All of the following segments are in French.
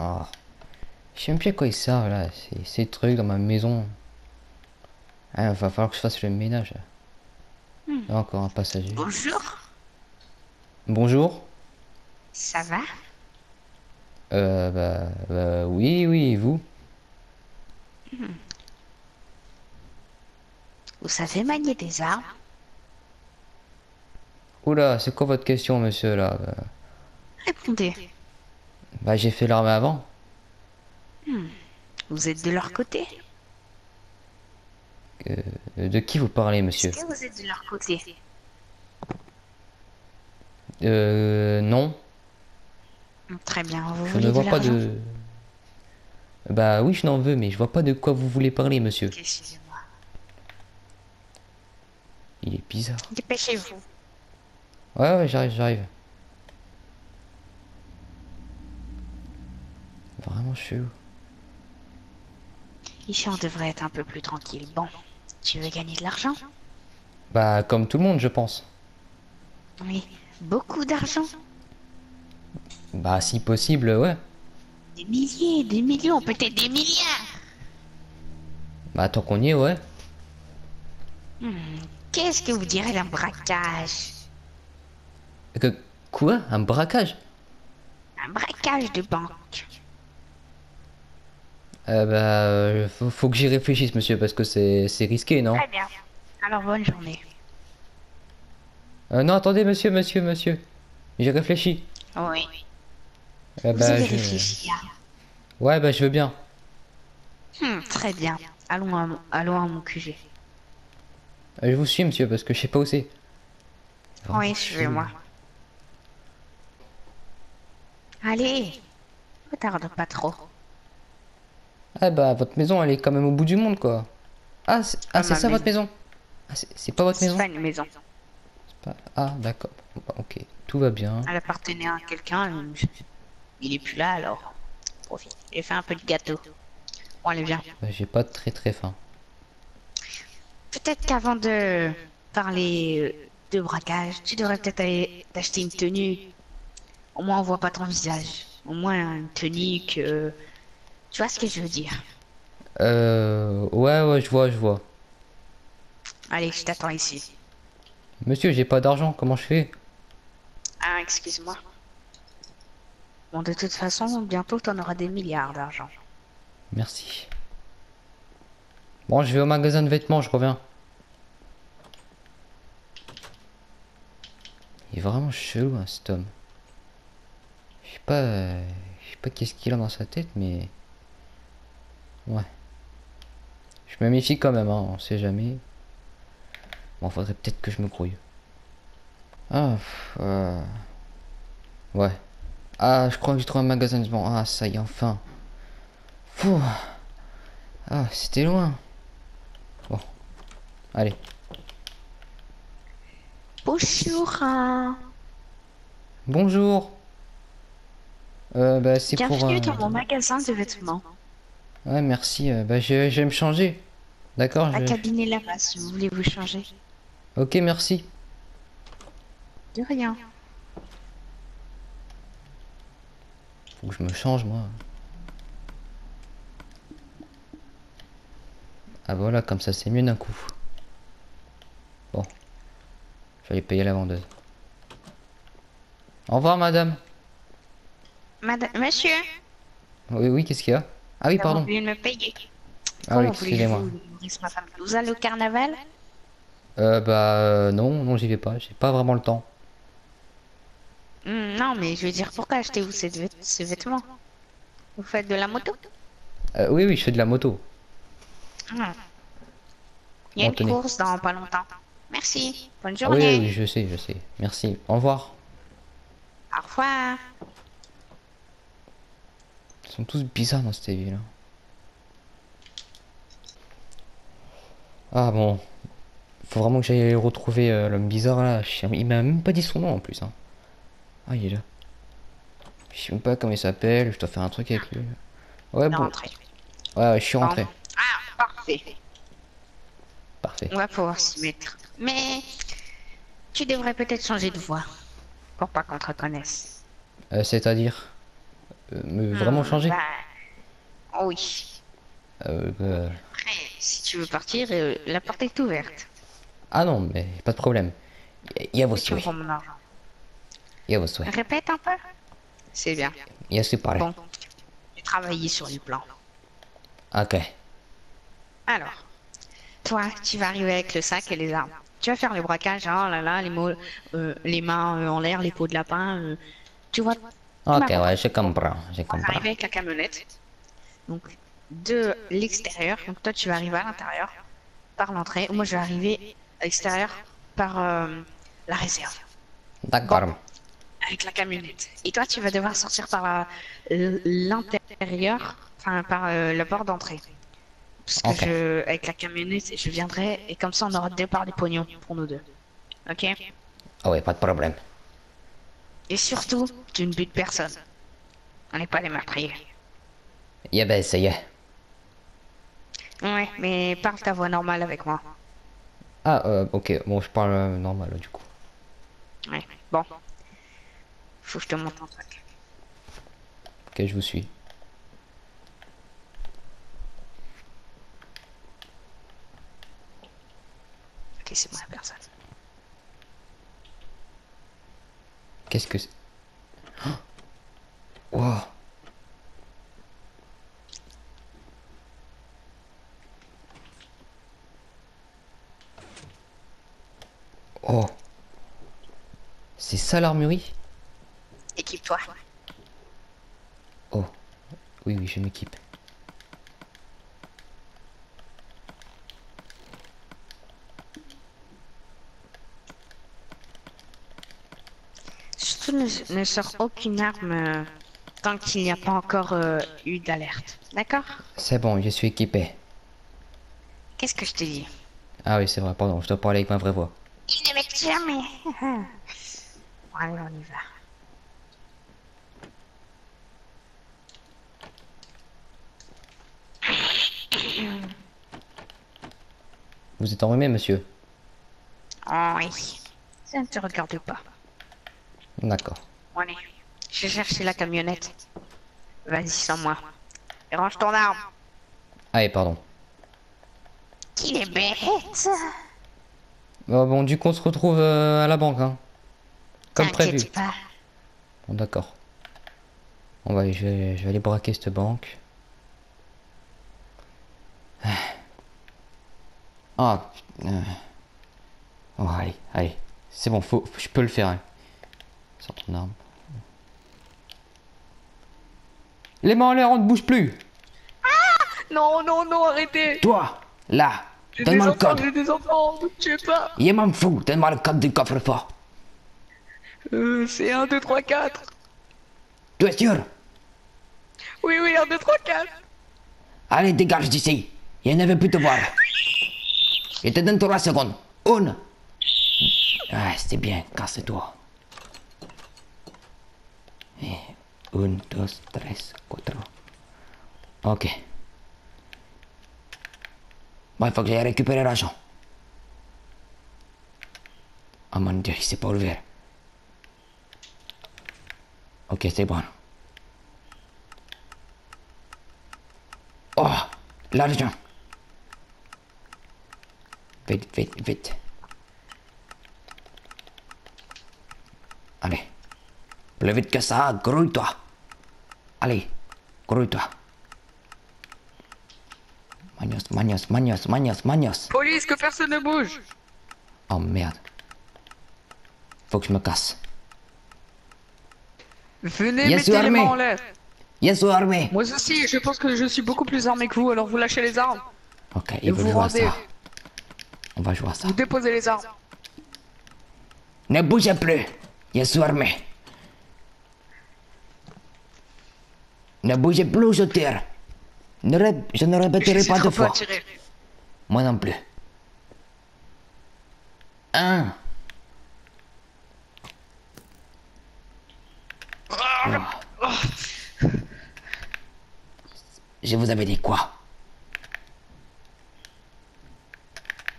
Oh. Je sais même plus à quoi ils servent là, ces, ces trucs dans ma maison. Ah, va falloir que je fasse le ménage. là. Hmm. Là, encore un passager. Bonjour. Bonjour. Ça va? Euh, bah, bah, oui, oui, et vous? Vous savez manier des armes? Oula, c'est quoi votre question, monsieur, là? Bah, Répondez. Bah, j'ai fait l'armée avant. Vous êtes de leur côté? Euh, de qui vous parlez, monsieur? Est-ce que vous êtes de leur côté? Euh, non. Très bien. Vous Je voulez ne vois de pas de... Bah oui, je n'en veux, mais je vois pas de quoi vous voulez parler, monsieur. Excusez-moi. Il est bizarre. Dépêchez-vous. Ouais, ouais, j'arrive, j'arrive. Vraiment chelou. Ici, on devrait être un peu plus tranquille. Bon, tu veux gagner de l'argent? Bah, comme tout le monde, je pense. Oui. Beaucoup d'argent Bah, si possible, ouais. Des milliers, des millions, peut-être des milliards Bah, tant qu'on y est, ouais. Hmm, Qu'est-ce que vous direz d'un braquage? Que... Quoi? Un braquage? Un braquage de banque. Euh, bah, faut, faut que j'y réfléchisse, monsieur, parce que c'est c'est risqué, non Très bien. Alors, bonne journée. euh, Non, attendez, monsieur, monsieur, monsieur. J'ai réfléchi. Oui. Euh, Vous bah, je- réfléchi. Ouais, bah, je veux bien. Hmm, très bien. Allons à, mon- allons à mon QG. Euh, Je vous suis, monsieur, parce que je sais pas où c'est. Oui, suivez-moi. Allez, ne tarde pas trop. Ah bah, votre maison, elle est quand même au bout du monde, quoi. Ah, c'est ah, c'est ma ça votre maison ah, c'est- C'est pas votre C'est maison? pas une maison. Pas- Ah, d'accord. Bah, ok, tout va bien. Elle appartenait à quelqu'un. euh, Il est plus là, alors profite. J'ai fait un peu de gâteau. Bon, allez, viens. Bah, J'ai pas très très faim. Peut-être qu'avant de parler euh, de braquage, tu devrais peut-être aller t'acheter une tenue. Au moins, on voit pas ton visage. Au moins, une tenue que... Tu vois ce que je veux dire? Euh, ouais, ouais, je vois, je vois. Allez, je t'attends ici. Monsieur, j'ai pas d'argent, comment je fais? Ah, excuse-moi. Bon, de toute façon, bientôt, t'en auras des milliards d'argent. Merci. Bon, je vais au magasin de vêtements, je reviens. Il est vraiment chelou, hein, cet homme. Je sais pas, je sais pas qu'est-ce qu'il a dans sa tête, mais ouais. Je me méfie quand même, hein, on sait jamais. Bon, faudrait peut-être que je me grouille. Ah, pff, euh, ouais. Ah, je crois que j'ai trouvé un magasin de vêtements. Ah, ça y est, enfin. Pouh. Ah, c'était loin. Bon. Allez. Bonjour. hein. Bonjour. Euh, bah, c'est pour... Bienvenue euh, dans mon magasin de vêtements. Ouais, merci. euh, bah, je, je vais me changer. D'accord La je- cabine est là-bas si vous voulez vous changer. Ok, merci. De rien. Faut que je me change, moi. Ah, voilà, comme ça, c'est mieux d'un coup. Bon. Je vais aller payer la vendeuse. Au revoir, madame. Madame, monsieur, Oui, oui, qu'est-ce qu'il y a? Ah oui, pardon. oublié de me payer. Ah oui, excusez-moi. Vous allez au carnaval? Euh, bah, euh, non, non, j'y vais pas. J'ai pas vraiment le temps. Hmm, Non, mais je veux dire, pourquoi achetez-vous ces, vêt- ces vêtements? Vous faites de la moto? Euh, oui, oui, je fais de la moto. Hmm. Il y a Bon, une tenez. course dans pas longtemps. Merci. Bonne Ah oui, journée. oui, je sais, je sais. Merci. Au revoir. Au revoir. Ils sont tous bizarres dans cette ville. hein. Ah bon. Faut vraiment que j'aille retrouver euh, l'homme bizarre là. Il m'a même pas dit son nom en plus. Hein. Ah, il est là. Je sais même pas comment il s'appelle. Je dois faire un truc avec lui. Ouais, bon. Ouais, ouais, je suis rentré. Ah, parfait. Parfait. On va pouvoir s'y mettre. Mais tu devrais peut-être changer de voix pour pas qu'on te reconnaisse. Euh, C'est-à-dire? Me vraiment changer Bah, oui. Euh, euh, Après, si tu veux partir, euh, la porte est ouverte. Ah non, mais pas de problème. Il y a vos souhaits. Il y a vos souhaits. Répète un peu. C'est bien. Il y a ce parler. Bon, j'ai travaillé sur les plans. Ok. Alors, toi, tu vas arriver avec le sac et les armes. Tu vas faire les braquages, oh là là, les, mots, euh, les mains euh, en l'air, les peaux de lapin. euh, tu vois, Ok, ouais, je comprends. Je on va comprends. arriver avec la camionnette. Donc, de l'extérieur. Donc, toi, tu vas arriver à l'intérieur par l'entrée. Moi, je vais arriver à l'extérieur par euh, la réserve. D'accord. avec la camionnette. Et toi, tu vas devoir sortir par l'intérieur, enfin par euh, la porte d'entrée. Parce que Ok. je, avec la camionnette, je viendrai et comme ça, on aura départ des pognons pour nous deux. Ok? Ah ouais, pas de problème. Et surtout, tu ne butes personne. On n'est pas des meurtriers. Yeah, ben, ça y est. Ouais, mais parle ta voix normale avec moi. Ah, euh, ok. Bon, je parle euh, normal, du coup. Ouais, bon. Faut que je te montre un truc. Ok, je vous suis. Ok, c'est moi la personne. Qu'est-ce que c'est? Oh Wow. Oh. C'est ça l'armurerie? Équipe-toi. Oh. Oui, oui, je m'équipe. Surtout ne, ne sors aucune arme euh, tant qu'il n'y a pas encore euh, eu d'alerte. D'accord? C'est bon, je suis équipé. Qu'est-ce que je te dis? Ah oui, c'est vrai, pardon, je dois parler avec ma vraie voix. Il ne m'écoute jamais. bon, allez, on y va. Vous êtes enrhumé, monsieur Oh oui. Ça ne te regarde pas. D'accord. Allez. Je vais chercher la camionnette. Vas-y sans moi. Et range ton arme. Allez, pardon. Qu'il est bête. Bon, bon, du coup, on se retrouve euh, à la banque, hein. Comme prévu. Pas. Bon, d'accord. On va, je vais, je vais aller braquer cette banque. Ah. putain. Oh, allez, allez. C'est bon, faut, je peux le faire. hein. Sors ton arme. Les mains en l'air, on ne bouge plus. Non, non, non, arrêtez. Toi, là, donne-moi le code. j'ai des enfants. Ne tuez pas. Il m'en fout, donne-moi le code du coffre-fort. Euh, c'est 1, 2, 3, 4. Tu es sûr? Oui, oui, 1, 2, 3, 4. Allez, dégage d'ici. Je ne veux plus te voir. Je te donne trois secondes. Une. Ah, c'est bien, casse-toi. Et Une, deux, tres, quatre. Ok. Bon, il faut que j'aille récupérer l'argent. Oh mon dieu, il s'est pas ouvert. Ok, c'est bon. Oh, l'argent. Vite, vite, vite. Allez. Plus vite que ça, grouille-toi. Allez, grouille-toi. Magnos, magnos, magnos, magnos, magnos. Police, que personne ne bouge. Oh merde. Faut que je me casse. Venez, Yes, mettez les mains en l'air. Yes, ou armé. Moi aussi, je pense que je suis beaucoup plus armé que vous, alors vous lâchez les armes. Ok, Et il veut vous jouer à ça. On va jouer à ça. Vous déposez les armes. Ne bougez plus. Suis armé. Ne bougez plus je tire. Ne ré- je ne répéterai pas deux fois. Moi non plus. Un. Oh. Je vous avais dit quoi?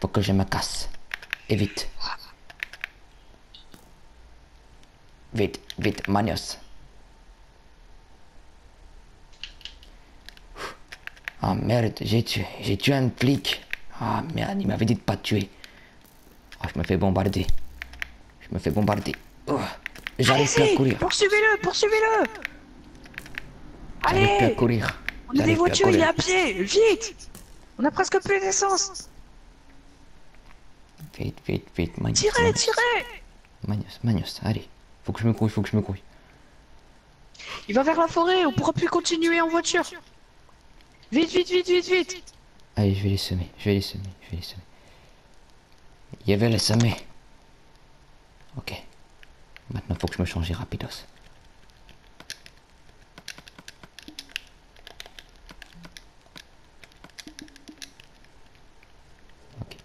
Faut que je me casse. Et vite. Vite, vite, Manios. Ah merde, j'ai tué, j'ai tué un flic. Ah merde, il m'avait dit de pas tuer. Ah, je me fais bombarder. Je me fais bombarder. Oh, J'arrive plus à courir. poursuivez-le, poursuivez-le J'arrive plus à Allez courir. On a des voitures, il est à pied, vite On a presque plus d'essence Vite, vite, vite, Magnus. Tirez, Magnus, tirez Magnus, Magnus, allez. Faut que je me couille, faut que je me couille. Il va vers la forêt, on pourra plus continuer en voiture Vite, vite, vite, vite, vite Allez, je vais les semer, je vais les semer, je vais les semer. Il y avait les semer. Ok. Maintenant, faut que je me change rapidos. Ok.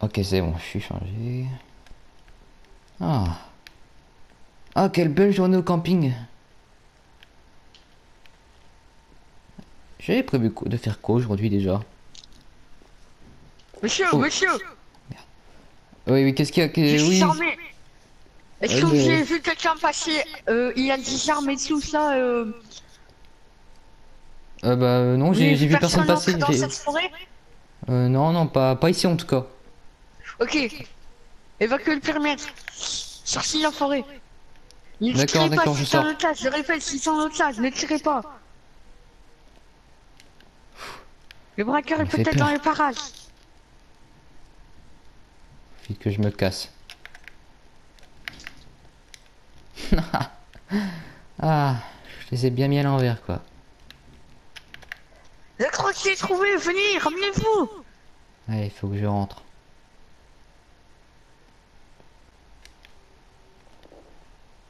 Ok, c'est bon, je suis changé. Ah. Ah, quelle belle journée au camping. J'avais prévu de faire quoi aujourd'hui déjà Monsieur, Oh. monsieur Oui, oui, qu'est-ce qu'il y a que- Je Oui. Est-ce que vous avez vu quelqu'un passer euh, Il a des armes et tout ça euh... Euh, bah euh, non, j'ai oui, vu personne entre passer. dans cette forêt Euh, non, non, pas, pas ici en tout cas. Ok. Évacuez le périmètre. Sortez la forêt. Ne D'accord, tirez pas d'accord, si je c'est un otage. Je répète, c'est un otage, ne tirez pas. Le braqueur est peut-être dans les parages. Vite que je me casse. ah, je les ai bien mis à l'envers quoi. Je crois que j'ai trouvé. Venez, ramenez-vous. Allez, faut que je rentre.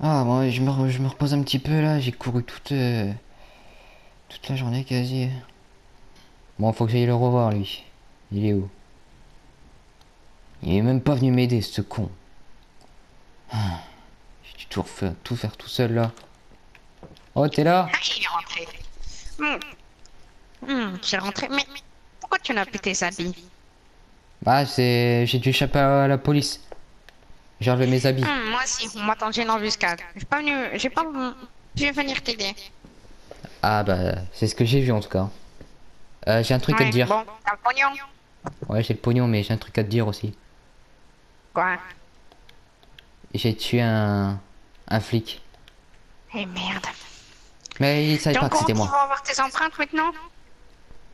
Ah, moi, je me, re- je me repose un petit peu là. J'ai couru toute, euh, toute la journée quasi. Bon, faut que j'aille le revoir lui. Il est où? Il est même pas venu m'aider, ce con. Ah, J'ai dû tout, refaire, tout faire tout seul là. Oh, t'es là? Ah, il est rentré. Hmm. Hmm, j'ai rentré. Mais pourquoi tu n'as plus tes habits? Bah, c'est. J'ai dû échapper à la police. J'ai enlevé mes habits. Hmm, Moi aussi, on m'attendait une embuscade. J'ai pas venu, j'ai pas pu venir t'aider. Ah, bah, c'est ce que j'ai vu en tout cas. Euh, j'ai un truc à te dire. Bon, t'as le pognon Ouais, j'ai le pognon, mais j'ai un truc à te dire aussi. Quoi? J'ai tué un. un flic. Eh merde. Mais il savait pas que c'était moi. avoir tes empreintes maintenant?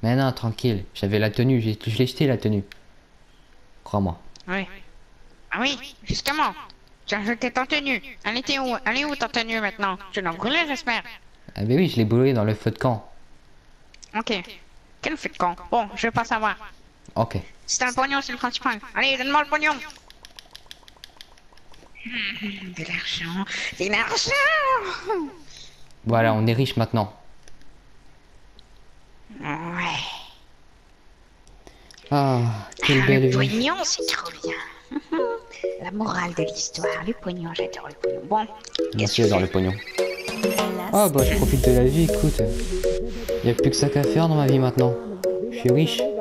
Mais non, tranquille. J'avais la tenue, je l'ai jeté la tenue. Crois-moi. Oui. Ah oui, justement. Tu as jeté ta tenue. Elle était où? Elle est où ta tenue maintenant? Tu l'as brûlée, j'espère. Ah, bah oui, je l'ai brûlé dans le feu de camp. Ok. Quel fait de con Bon, je veux pas savoir. Ok. T'as le pognon, c'est le principal. Allez, donne-moi le pognon. De l'argent. De l'argent Voilà, on est riche maintenant. Ouais. Ah, quelle Ah, belle le vie. pognon, c'est trop bien. La morale de l'histoire, le pognon, j'adore le pognon. Bon, Merci dans le pognon. Ah, bah, je profite de la vie, écoute. Y a plus que ça qu'à faire dans ma vie maintenant. Je suis riche. ouais.